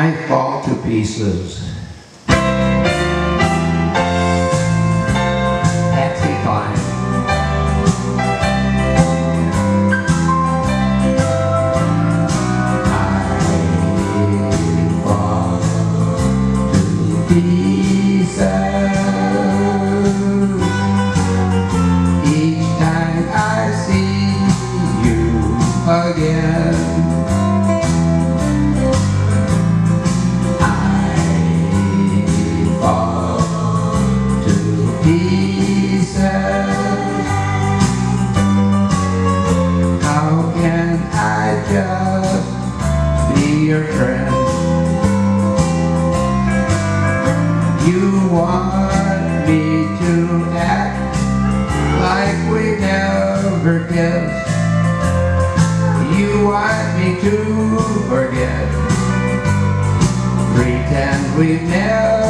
I fall to pieces. I fall to pieces each time I see you again. Your friend? You want me to act like we never kissed. You want me to forget pretend we've never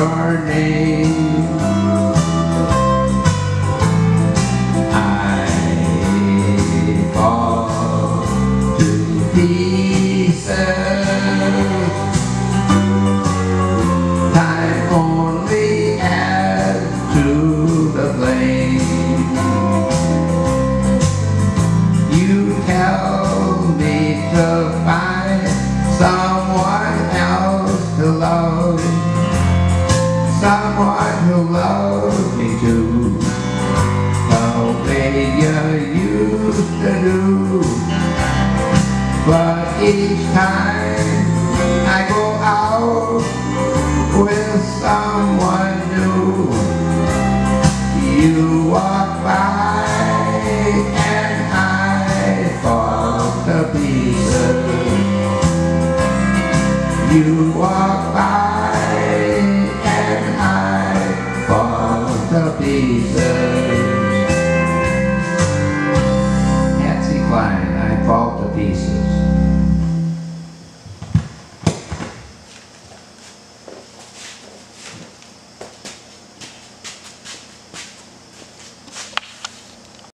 your name. I fall to pieces. Time only adds to the blame. You tell me to find someone who loves me too, the way you used to do. But each time I go out with someone new. You walk by and I fall to pieces. You walk by Jesus. Patsy I fall to pieces.